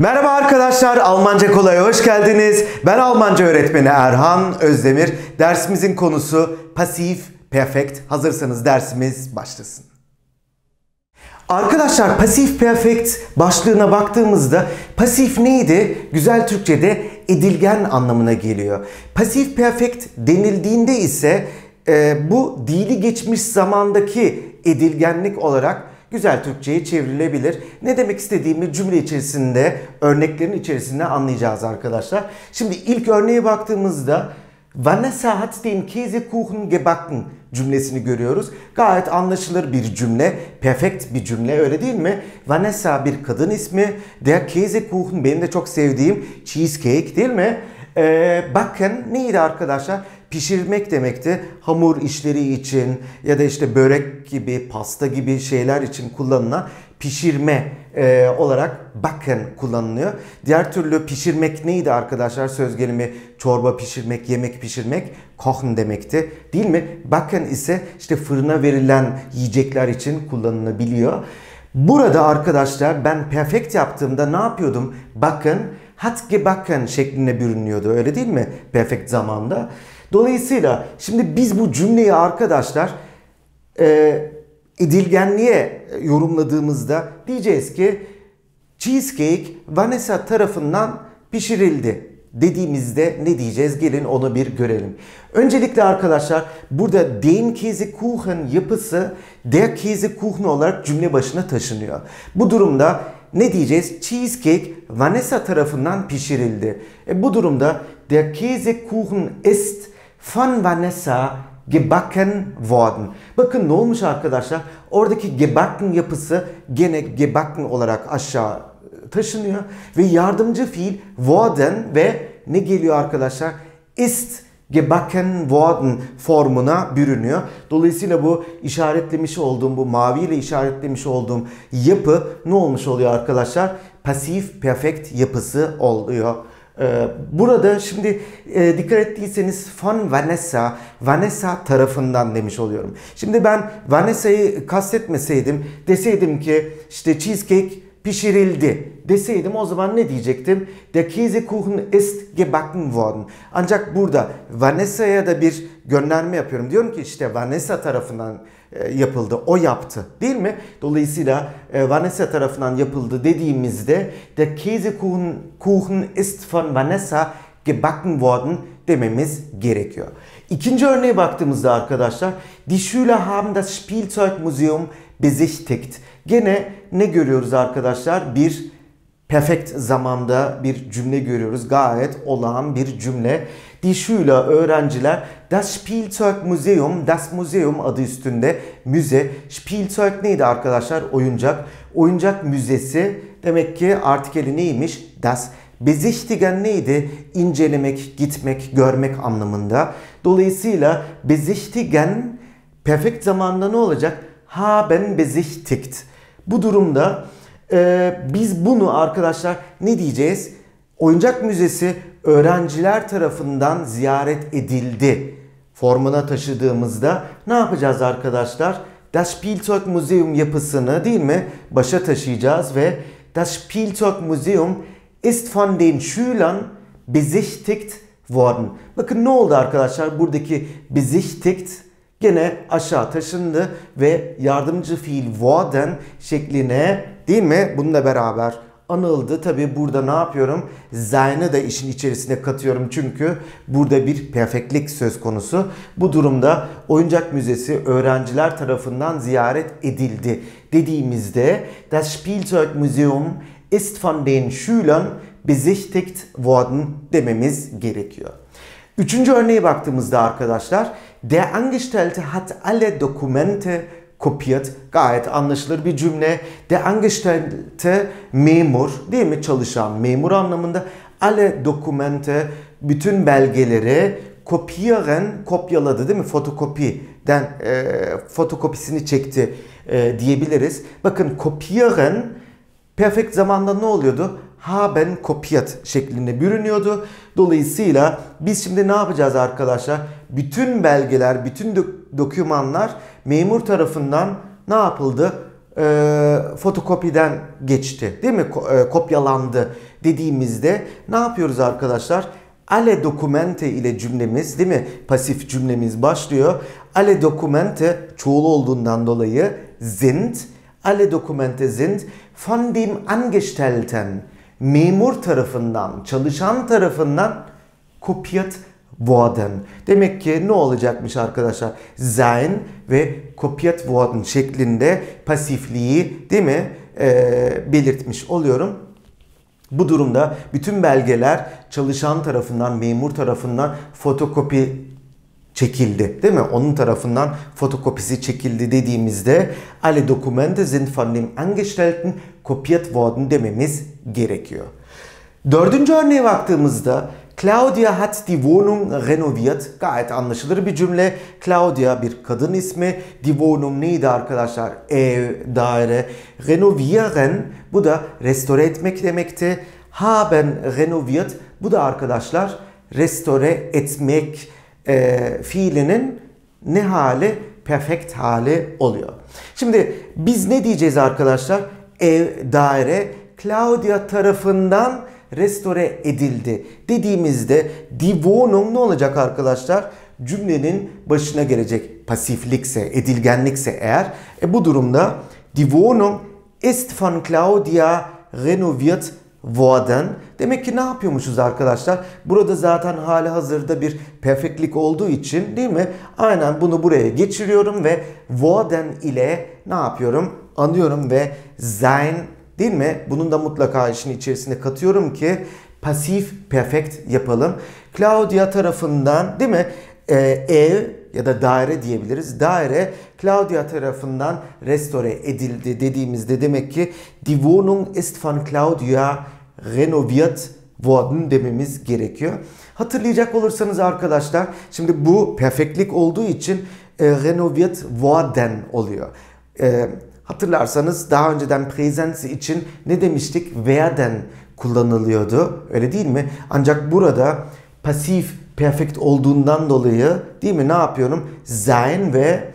Merhaba arkadaşlar, Almanca Kolay'a hoş geldiniz. Ben Almanca öğretmeni Erhan Özdemir. Dersimizin konusu pasif perfect. Hazırsanız dersimiz başlasın. Arkadaşlar pasif perfect başlığına baktığımızda pasif neydi? Güzel Türkçe'de edilgen anlamına geliyor. Pasif perfect denildiğinde ise e, bu dili geçmiş zamandaki edilgenlik olarak güzel Türkçe'ye çevrilebilir. Ne demek istediğimi cümle içerisinde, örneklerin içerisinde anlayacağız arkadaşlar. Şimdi ilk örneğe baktığımızda Vanessa hat den Käsekuchen gebacken cümlesini görüyoruz. Gayet anlaşılır bir cümle, perfect bir cümle öyle değil mi? Vanessa bir kadın ismi, der Käsekuchen benim de çok sevdiğim cheesecake değil mi? Ee, bakın neydi arkadaşlar? Pişirmek demekti. Hamur işleri için ya da işte börek gibi, pasta gibi şeyler için kullanılan pişirme e, olarak bakın kullanılıyor. Diğer türlü pişirmek neydi arkadaşlar? Söz gelimi çorba pişirmek, yemek pişirmek kochen demekti. Değil mi? Bakın ise işte fırına verilen yiyecekler için kullanılabiliyor. Burada arkadaşlar ben perfect yaptığımda ne yapıyordum? Bakın hat gebacken şeklinde bürünüyordu öyle değil mi? Perfect zamanda. Dolayısıyla şimdi biz bu cümleyi arkadaşlar e, edilgenliğe yorumladığımızda diyeceğiz ki cheesecake Vanessa tarafından pişirildi dediğimizde ne diyeceğiz? Gelin onu bir görelim. Öncelikle arkadaşlar burada den Käsekuchen yapısı der Käsekuchen olarak cümle başına taşınıyor. Bu durumda ne diyeceğiz? Cheesecake Vanessa tarafından pişirildi. E bu durumda der Käsekuchen ist von Vanessa gebacken worden. Bakın ne olmuş arkadaşlar? Oradaki gebacken yapısı gene gebacken olarak aşağı taşınıyor ve yardımcı fiil worden ve ne geliyor arkadaşlar? Ist gebacken worden formuna bürünüyor. Dolayısıyla bu işaretlemiş olduğum bu maviyle işaretlemiş olduğum yapı ne olmuş oluyor arkadaşlar? Pasif perfect yapısı oluyor. Burada şimdi e, dikkat ettiyseniz von Vanessa, Vanessa tarafından demiş oluyorum. Şimdi ben Vanessa'yı kastetmeseydim, deseydim ki işte cheesecake pişirildi deseydim o zaman ne diyecektim? Der Käsekuchen ist gebacken worden. Ancak burada Vanessa'ya da bir gönderme yapıyorum. Diyorum ki işte Vanessa tarafından yapıldı. O yaptı. Değil mi? Dolayısıyla Vanessa tarafından yapıldı dediğimizde der Käsekuchen Kuchen ist von Vanessa gebacken worden dememiz gerekiyor. İkinci örneğe baktığımızda arkadaşlar Die Schüler haben das Spielzeugmuseum besichtigt. Gene ne görüyoruz arkadaşlar? Bir perfect zamanda bir cümle görüyoruz. Gayet olağan bir cümle. Die öğrenciler Das Spielzeugmuseum, das Museum adı üstünde müze. Spielzeug neydi arkadaşlar? Oyuncak. Oyuncak müzesi demek ki artikeli neymiş? Das. Besichtigen neydi? İncelemek, gitmek, görmek anlamında. Dolayısıyla besichtigen perfect zamanda ne olacak? Haben besichtigt. Bu durumda e, biz bunu arkadaşlar ne diyeceğiz? Oyuncak müzesi öğrenciler tarafından ziyaret edildi formuna taşıdığımızda ne yapacağız arkadaşlar? Das Spielzeugmuseum yapısını değil mi başa taşıyacağız ve Das Spielzeugmuseum ist von den Schülern besichtigt worden. Bakın ne oldu arkadaşlar? Buradaki besichtigt gene aşağı taşındı ve yardımcı fiil worden şekline değil mi? Bununla beraber anıldı. Tabi burada ne yapıyorum? Seine da işin içerisine katıyorum çünkü burada bir perfectlik söz konusu. Bu durumda oyuncak müzesi öğrenciler tarafından ziyaret edildi dediğimizde das Spielzeugmuseum ist von den Schülern besichtigt worden dememiz gerekiyor. Üçüncü örneğe baktığımızda arkadaşlar der Angestellte hat alle Dokumente kopiert. Gayet anlaşılır bir cümle. Der Angestellte memur değil mi? Çalışan memur anlamında. Alle Dokumente bütün belgeleri kopieren kopyaladı değil mi? Fotokopiden e, fotokopisini çekti e, diyebiliriz. Bakın kopieren perfect zamanda ne oluyordu? Haben kopiert şeklinde bürünüyordu. Dolayısıyla biz şimdi ne yapacağız arkadaşlar? Bütün belgeler, bütün dok- dokümanlar memur tarafından ne yapıldı? e, fotokopiden geçti değil mi? E, kopyalandı dediğimizde ne yapıyoruz arkadaşlar? Alle Dokumente ile cümlemiz değil mi? Pasif cümlemiz başlıyor. Alle Dokumente çoğul olduğundan dolayı sind. Alle Dokumente sind von dem Angestellten memur tarafından, çalışan tarafından kopiert worden. Demek ki ne olacakmış arkadaşlar? Sein ve kopiert worden şeklinde pasifliği değil mi? Ee, belirtmiş oluyorum. Bu durumda bütün belgeler çalışan tarafından, memur tarafından fotokopi çekildi. Değil mi? Onun tarafından fotokopisi çekildi dediğimizde alle Dokumente sind von dem Angestellten kopiert worden dememiz gerekiyor. Dördüncü örneğe baktığımızda Claudia hat die Wohnung renoviert. Gayet anlaşılır bir cümle. Claudia bir kadın ismi. Die Wohnung neydi arkadaşlar? Ev, daire. Renovieren bu da restore etmek demekti. Haben renoviert bu da arkadaşlar restore etmek e, fiilinin ne hali? Perfekt hali oluyor. Şimdi biz ne diyeceğiz arkadaşlar? Ev, daire Claudia tarafından restore edildi dediğimizde die Wohnung ne olacak arkadaşlar? Cümlenin başına gelecek pasiflikse, edilgenlikse eğer. E bu durumda die Wohnung ist von Claudia renoviert worden. Demek ki ne yapıyormuşuz arkadaşlar? Burada zaten hali hazırda bir perfectlik olduğu için değil mi? Aynen bunu buraya geçiriyorum ve worden ile ne yapıyorum? Anıyorum ve sein değil mi? Bunun da mutlaka işin içerisine katıyorum ki pasif perfect yapalım. Claudia tarafından değil mi? Ee, ev ya da daire diyebiliriz. Daire Claudia tarafından restore edildi dediğimizde demek ki die Wohnung ist von Claudia renoviert worden dememiz gerekiyor. Hatırlayacak olursanız arkadaşlar şimdi bu perfectlik olduğu için e, renoviert worden oluyor. E, hatırlarsanız daha önceden presence için ne demiştik? Werden kullanılıyordu. Öyle değil mi? Ancak burada pasif perfect olduğundan dolayı değil mi? Ne yapıyorum? Sein ve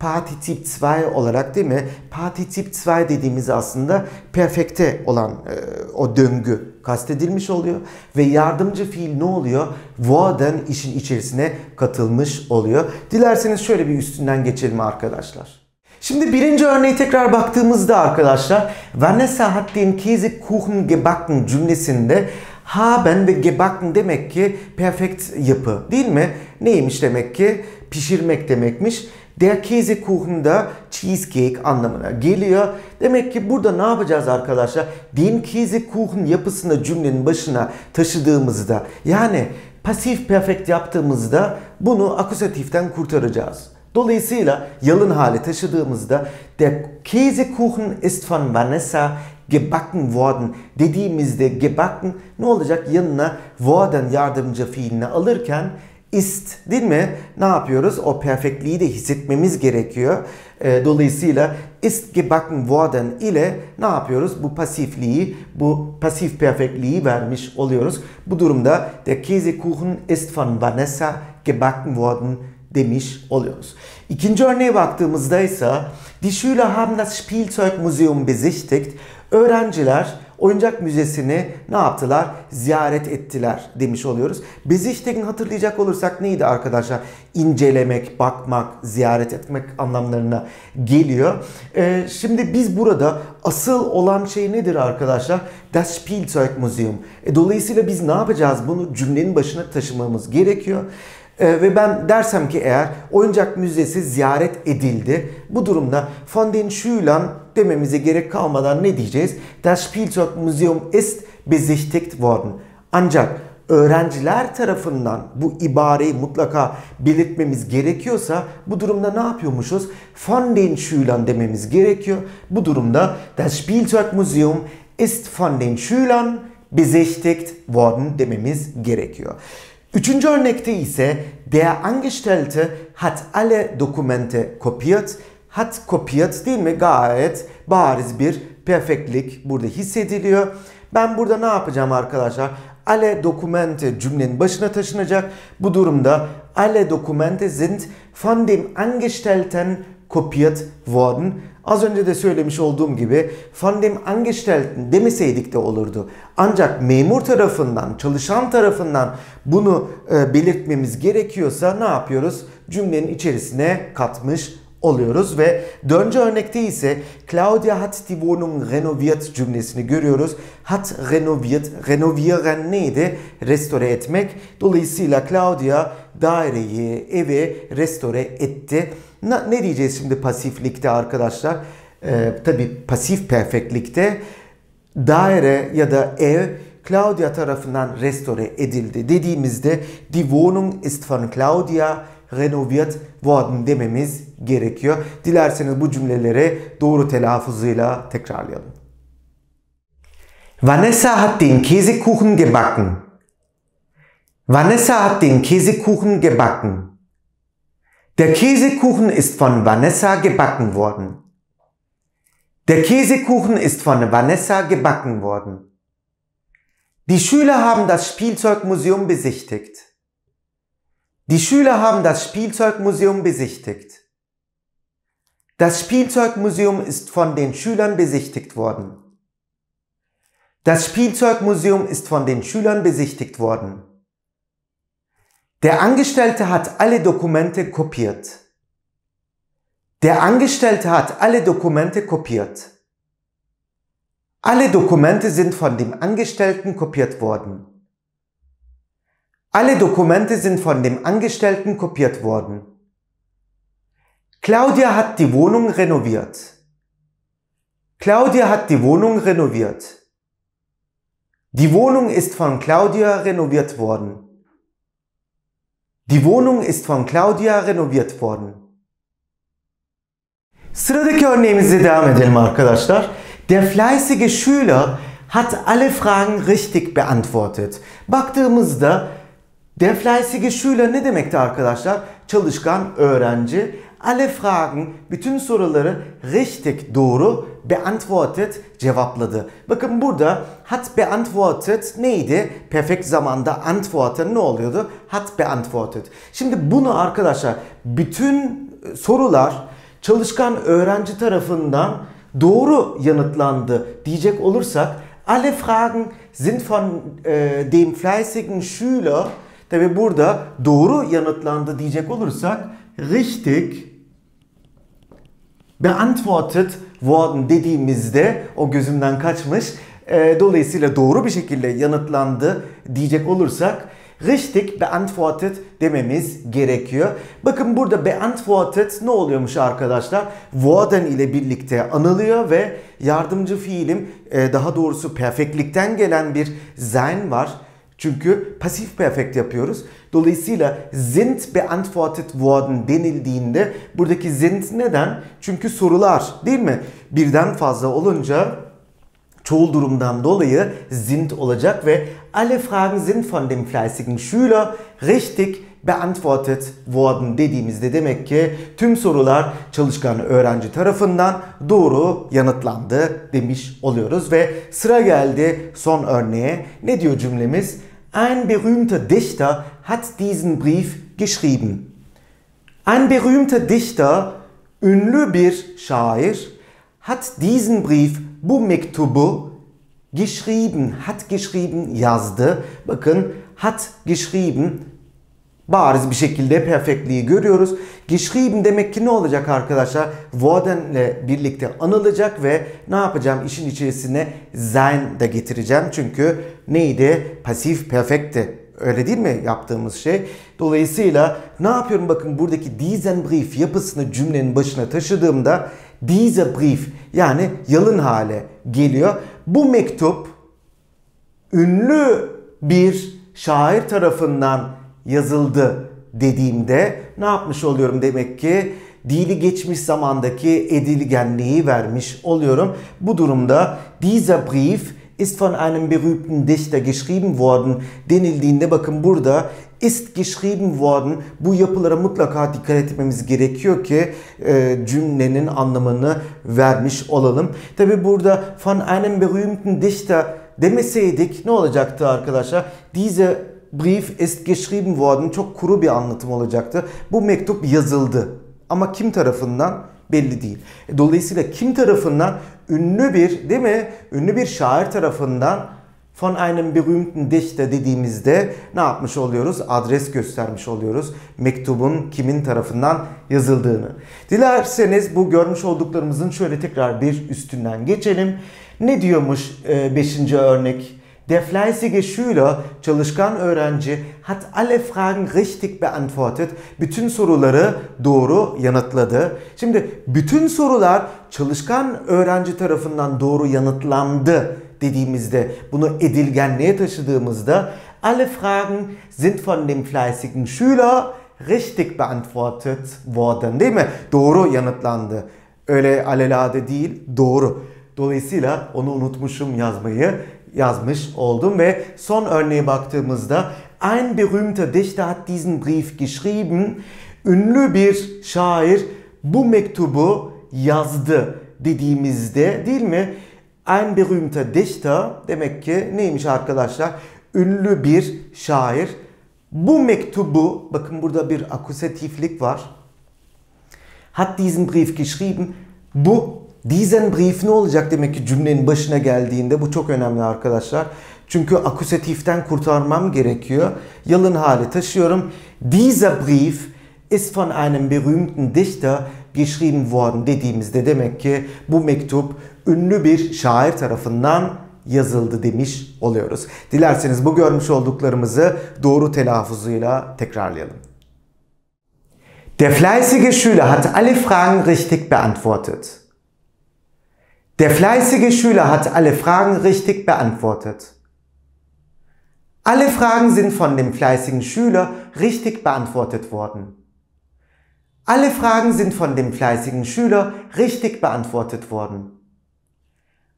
Partizip 2 olarak değil mi? Partizip 2 dediğimiz aslında perfekte olan e, o döngü kastedilmiş oluyor. Ve yardımcı fiil ne oluyor? Worden işin içerisine katılmış oluyor. Dilerseniz şöyle bir üstünden geçelim arkadaşlar. Şimdi birinci örneğe tekrar baktığımızda arkadaşlar Vanessa hat den Käsekuchen gebacken cümlesinde haben ve gebacken demek ki perfect yapı değil mi? Neymiş demek ki? Pişirmek demekmiş. Der Käsekuchen da cheesecake anlamına geliyor. Demek ki burada ne yapacağız arkadaşlar? Den Käsekuchen yapısını cümlenin başına taşıdığımızda yani pasif perfect yaptığımızda bunu akusatiften kurtaracağız. Dolayısıyla yalın hale taşıdığımızda der Käsekuchen ist von Vanessa gebacken worden dediğimizde gebacken ne olacak? Yanına worden yardımcı fiilini alırken ist değil mi? Ne yapıyoruz? O perfektliği de hissetmemiz gerekiyor. E, dolayısıyla ist gebacken worden ile ne yapıyoruz? Bu pasifliği, bu pasif perfektliği vermiş oluyoruz. Bu durumda der Käsekuchen ist von Vanessa gebacken worden demiş oluyoruz. İkinci örneğe baktığımızda ise Die Schüler haben das Spielzeugmuseum besichtigt. Öğrenciler oyuncak müzesini ne yaptılar? Ziyaret ettiler demiş oluyoruz. Besichtigen hatırlayacak olursak neydi arkadaşlar? İncelemek, bakmak, ziyaret etmek anlamlarına geliyor. Ee, şimdi biz burada asıl olan şey nedir arkadaşlar? Das Spielzeugmuseum. E, dolayısıyla biz ne yapacağız? Bunu cümlenin başına taşımamız gerekiyor. Ee, ve ben dersem ki eğer oyuncak müzesi ziyaret edildi. Bu durumda von den Schülern dememize gerek kalmadan ne diyeceğiz? Das Spielzeugmuseum ist besichtigt worden. Ancak öğrenciler tarafından bu ibareyi mutlaka belirtmemiz gerekiyorsa bu durumda ne yapıyormuşuz? Von den Schülern dememiz gerekiyor. Bu durumda das Spielzeugmuseum ist von den Schülern besichtigt worden dememiz gerekiyor. Üçüncü örnekte ise der Angestellte hat alle Dokumente kopiert. Hat kopiert değil mi? Gayet bariz bir perfektlik burada hissediliyor. Ben burada ne yapacağım arkadaşlar? Alle Dokumente cümlenin başına taşınacak. Bu durumda alle Dokumente sind von dem Angestellten kopiert worden. Az önce de söylemiş olduğum gibi von dem Angestellten demeseydik de olurdu. Ancak memur tarafından, çalışan tarafından bunu e, belirtmemiz gerekiyorsa ne yapıyoruz? Cümlenin içerisine katmış oluyoruz ve dördüncü örnekte ise Claudia hat die Wohnung renoviert cümlesini görüyoruz. Hat renoviert, renovieren neydi? Restore etmek. Dolayısıyla Claudia daireyi, evi restore etti. Ne, ne diyeceğiz şimdi pasiflikte arkadaşlar? Ee, Tabi pasif perfektlikte daire ya da ev Claudia tarafından restore edildi dediğimizde die Wohnung ist von Claudia renoviert worden dememiz gerekiyor. Dilerseniz bu cümleleri doğru telaffuzuyla tekrarlayalım. Vanessa hat den Käsekuchen gebacken. Vanessa hat den Käsekuchen gebacken. Der Käsekuchen ist von Vanessa gebacken worden. Der Käsekuchen ist von Vanessa gebacken worden. Die Schüler haben das Spielzeugmuseum besichtigt. Die Schüler haben das Spielzeugmuseum besichtigt. Das Spielzeugmuseum ist von den Schülern besichtigt worden. Das Spielzeugmuseum ist von den Schülern besichtigt worden. Der Angestellte hat alle Dokumente kopiert. Der Angestellte hat alle Dokumente kopiert. Alle Dokumente sind von dem Angestellten kopiert worden. Alle Dokumente sind von dem Angestellten kopiert worden. Claudia hat die Wohnung renoviert. Claudia hat die Wohnung renoviert. Die Wohnung ist von Claudia renoviert worden. Die Wohnung ist von Claudia renoviert worden. Sıradaki örneğimize devam edelim arkadaşlar. Der fleißige Schüler hat alle Fragen richtig beantwortet. Baktığımızda Der fleißige Schüler ne demekti arkadaşlar? Çalışkan öğrenci. Alle Fragen, bütün soruları richtig doğru beantwortet cevapladı. Bakın burada hat beantwortet neydi? Perfekt zamanda antworten ne oluyordu? Hat beantwortet. Şimdi bunu arkadaşlar bütün sorular çalışkan öğrenci tarafından doğru yanıtlandı diyecek olursak alle Fragen sind von äh, dem fleißigen Schüler Tabi burada doğru yanıtlandı diyecek olursak richtig beantwortet worden dediğimizde o gözümden kaçmış. E, dolayısıyla doğru bir şekilde yanıtlandı diyecek olursak richtig beantwortet dememiz gerekiyor. Bakın burada beantwortet ne oluyormuş arkadaşlar? Worden ile birlikte anılıyor ve yardımcı fiilim e, daha doğrusu perfektlikten gelen bir sein var. Çünkü pasif perfekt yapıyoruz. Dolayısıyla sind beantwortet worden denildiğinde buradaki sind neden? Çünkü sorular değil mi? Birden fazla olunca çoğul durumdan dolayı sind olacak ve alle Fragen sind von dem fleißigen Schüler richtig beantwortet worden dediğimizde demek ki tüm sorular çalışkan öğrenci tarafından doğru yanıtlandı demiş oluyoruz ve sıra geldi son örneğe. Ne diyor cümlemiz? Ein berühmter Dichter hat diesen Brief geschrieben. Ein berühmter Dichter, ünlü bir şair, hat diesen Brief, bu mektubu geschrieben, hat geschrieben, yazdı. Bakın, hat geschrieben, bariz bir şekilde perfektliği görüyoruz. Geschrieben demek ki ne olacak arkadaşlar? Worden birlikte anılacak ve ne yapacağım? İşin içerisine sein de getireceğim. Çünkü neydi? Pasif perfekti. Öyle değil mi yaptığımız şey? Dolayısıyla ne yapıyorum bakın buradaki diesen Brief yapısını cümlenin başına taşıdığımda diese Brief yani yalın hale geliyor. Bu mektup ünlü bir şair tarafından yazıldı dediğimde ne yapmış oluyorum demek ki dili geçmiş zamandaki edilgenliği vermiş oluyorum. Bu durumda dieser Brief ist von einem berühmten Dichter geschrieben worden denildiğinde bakın burada ist geschrieben worden bu yapılara mutlaka dikkat etmemiz gerekiyor ki e, cümlenin anlamını vermiş olalım. Tabi burada von einem berühmten Dichter demeseydik ne olacaktı arkadaşlar? Diese Brief ist geschrieben worden çok kuru bir anlatım olacaktı. Bu mektup yazıldı. Ama kim tarafından? belli değil. E, dolayısıyla kim tarafından? Ünlü bir değil mi? Ünlü bir şair tarafından von einem berühmten Dichter dediğimizde ne yapmış oluyoruz? Adres göstermiş oluyoruz. Mektubun kimin tarafından yazıldığını. Dilerseniz bu görmüş olduklarımızın şöyle tekrar bir üstünden geçelim. Ne diyormuş 5. E, örnek? Der fleißige Schüler, çalışkan öğrenci, hat alle Fragen richtig beantwortet. Bütün soruları doğru yanıtladı. Şimdi bütün sorular çalışkan öğrenci tarafından doğru yanıtlandı dediğimizde, bunu edilgenliğe taşıdığımızda alle Fragen sind von dem fleißigen Schüler richtig beantwortet worden değil mi? Doğru yanıtlandı. Öyle alelade değil, doğru. Dolayısıyla onu unutmuşum yazmayı yazmış oldum ve son örneğe baktığımızda ein berühmter Dichter hat diesen Brief geschrieben. Ünlü bir şair bu mektubu yazdı dediğimizde değil mi? Ein berühmter Dichter demek ki neymiş arkadaşlar? Ünlü bir şair. Bu mektubu, bakın burada bir akusatiflik var. Hat diesen Brief geschrieben. Bu Diesen Brief ne olacak demek ki cümlenin başına geldiğinde bu çok önemli arkadaşlar. Çünkü akusatiften kurtarmam gerekiyor. Yalın hali taşıyorum. Dieser Brief ist von einem berühmten Dichter geschrieben worden dediğimizde demek ki bu mektup ünlü bir şair tarafından yazıldı demiş oluyoruz. Dilerseniz bu görmüş olduklarımızı doğru telaffuzuyla tekrarlayalım. Der fleißige Schüler hat alle Fragen richtig beantwortet. Der fleißige Schüler hat alle Fragen richtig beantwortet. Alle Fragen sind von dem fleißigen Schüler richtig beantwortet worden. Alle Fragen sind von dem fleißigen Schüler richtig beantwortet worden.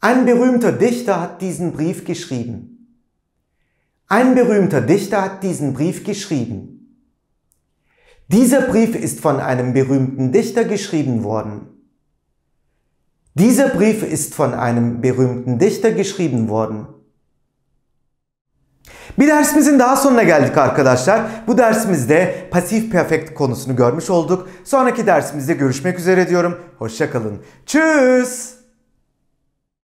Ein berühmter Dichter hat diesen Brief geschrieben. Ein berühmter Dichter hat diesen Brief geschrieben. Dieser Brief ist von einem berühmten Dichter geschrieben worden. Dieser Brief ist von einem berühmten Dichter geschrieben worden. Bir dersimizin daha sonuna geldik arkadaşlar. Bu dersimizde pasif perfect konusunu görmüş olduk. Sonraki dersimizde görüşmek üzere diyorum. Hoşçakalın. Tschüss.